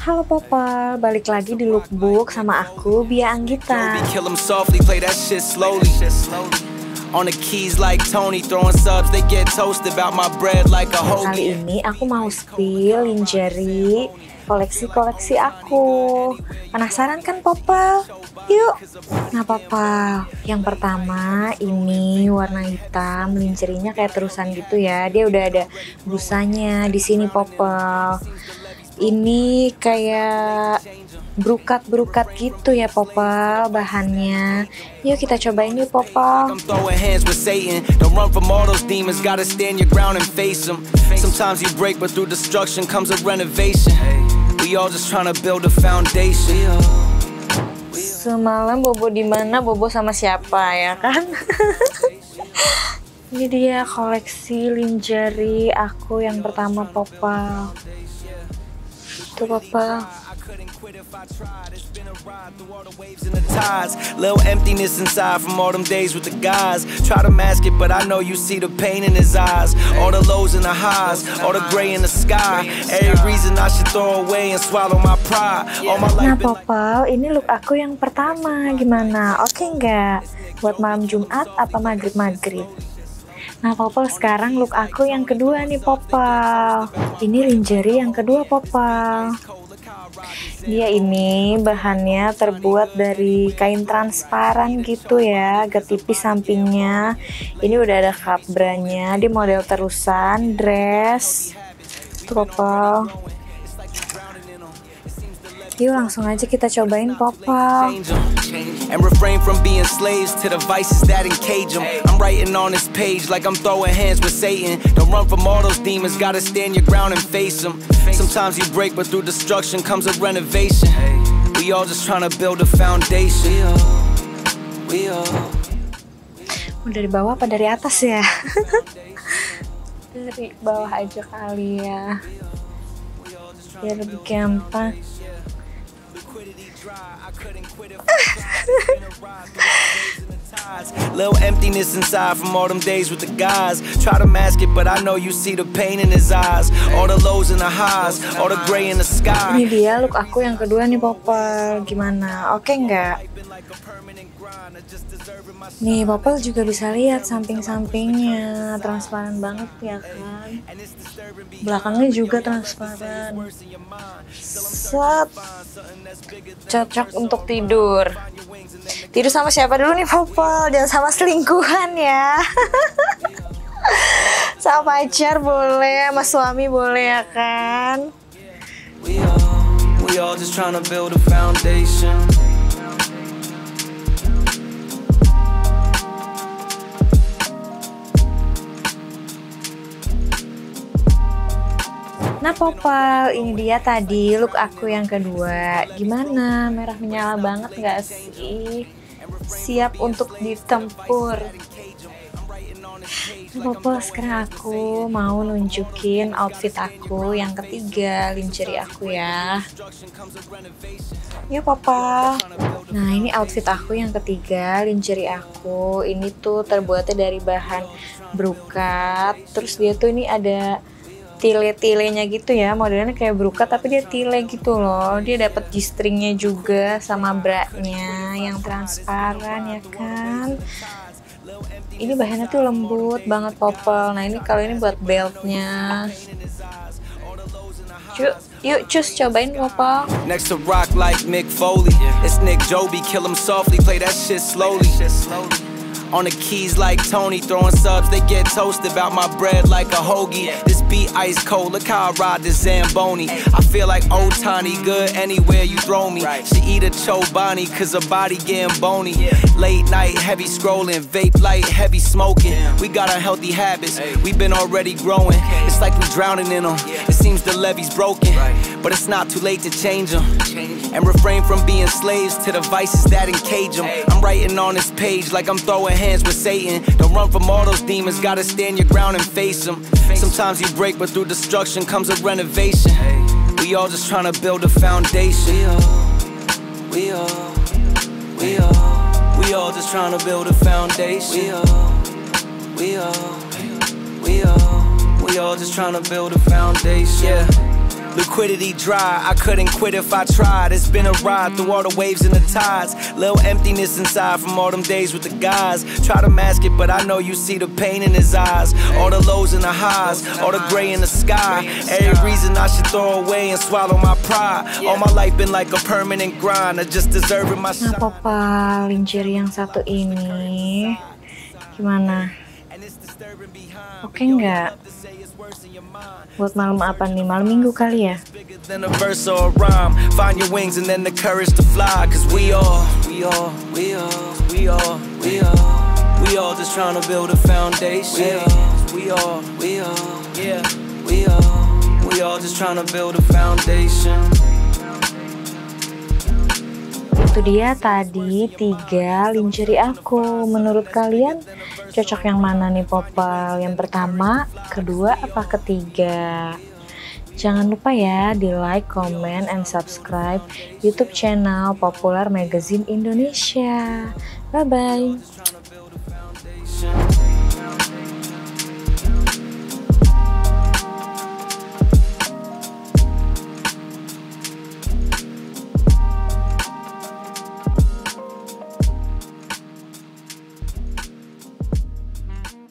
Halo Papa, balik lagi di Lookbook sama aku Bia Anggita. Kali ini aku mau spill lingerie koleksi-koleksi aku. Penasaran kan Papa? Yuk. Nah Papa, yang pertama ini warna hitam, lingerie-nya kayak terusan gitu ya. Dia udah ada busanya di sini Papa. Ini kayak berukat-berukat gitu ya Popal bahannya. Yuk kita cobain yuk Popal. Sometimes you break, but through destruction comes a renovation. We all just trying to build a foundation. Semalam Bobo di mana? Bobo sama siapa ya kan? Ini dia koleksi lingerie aku yang pertama Popal. Tuh Popal. and the tides. Little emptiness inside from all them days with the guys. Try to mask it, but I know you see the pain in his eyes. All the lows and the highs, all the gray in the sky. Every reason I should throw away and swallow my pride. All my Nah life been Popal, ini look aku yang pertama. Gimana? Oke nggak? Buat malam Jumat apa maghrib-maghrib? Nah Popal sekarang look aku yang kedua nih Popal. Ini lingerie yang kedua Popal. Dia ini bahannya terbuat dari kain transparan gitu ya, agak tipis sampingnya. Ini udah ada kabranya, dia model terusan, dress. Tuh Popal. Yuk langsung aja kita cobain 'em. And refrain from being slaves to the vices that encage them. I'm writing on this page like I'm throwing hands with Satan. Don't run from all those demons, gotta stand your ground and face them. Sometimes you break, but through destruction comes a renovation. We all just trying to build a foundation. We all. Mau dari bawah apa dari atas ya? dari bawah aja kali ya. Biar lebih gampang. Little emptiness inside from all them days with the guys. Try to mask it, but I know you see the pain in his eyes. All the lows and the highs, all the gray in the sky. Ini dia look aku yang kedua nih Popel. Gimana? Oke nggak? Nih Popel juga bisa lihat samping-sampingnya transparan banget ya kan. Belakangnya juga transparan. Set. Cocok untuk tidur. Tidur sama siapa dulu nih Popel? Jangan sama selingkuhan ya. sama pacar boleh, sama suami boleh ya kan. We all, we all just trying to build a foundation. Nah Popal, ini dia tadi look aku yang kedua. Gimana? Merah menyala banget gak sih? Siap untuk ditempur. Nah, Popal, sekarang aku mau nunjukin outfit aku yang ketiga, lingerie aku ya. Yuk Popal. Nah ini outfit aku yang ketiga, lingerie aku. Ini tuh terbuatnya dari bahan brokat. Terus dia tuh ini ada tile-tilenya gitu ya. Modelnya kayak berukat tapi dia tile gitu loh. Dia dapat G-stringnya juga sama bra-nya yang transparan ya kan? Ini bahannya tuh lembut banget popel nah ini kalau ini buat beltnya. Yuk yuk cus cobain popel Next to rock like Mick Foley. It's Nick Joby, kill him softly, play that shit slowly. On the keys like Tony, throwing subs, they get toasted about my bread like a hoagie. This beat ice cold, look how I ride this Zamboni. I feel like old Tony, good anywhere you throw me. She eat a Chobani, cause her body getting bony. Late night, heavy scrolling, vape light, heavy smoking. We got our healthy habits, we been already growing. It's like we drowning in them. It seems the levee's broken, but it's not too late to change them. And refrain from being slaves to the vices that encage them. I'm writing on this page like I'm throwing hands with Satan. Don't run from all those demons, gotta stand your ground and face them. Sometimes you break, but through destruction comes a renovation. We all just trying to build a foundation. We all, we all, we all, we all just trying to build a foundation. We all, we all, we all, we all just trying to build a foundation. Yeah. Liquidity dry, I couldn't quit if I tried. It's been a ride through all the waves and the tides. Little emptiness inside from all them days with the guys. Try to mask it, but I know you see the pain in his eyes. All the lows and the highs, all the gray in the sky. Every reason I should throw away and swallow my pride. All my life been like a permanent grind. I just deserving my Nah, Papa, lincir yang satu ini gimana? Oke nggak? Buat malam apa nih? Malam minggu kali ya? we all, just trying to build a foundation. We all, we all, yeah, we all, we all just trying to build a foundation. Itu dia tadi tiga linciri aku. Menurut kalian cocok yang mana nih Popal? Yang pertama, kedua, apa ketiga? Jangan lupa ya di like, comment, and subscribe YouTube channel Popular Magazine Indonesia. Bye bye.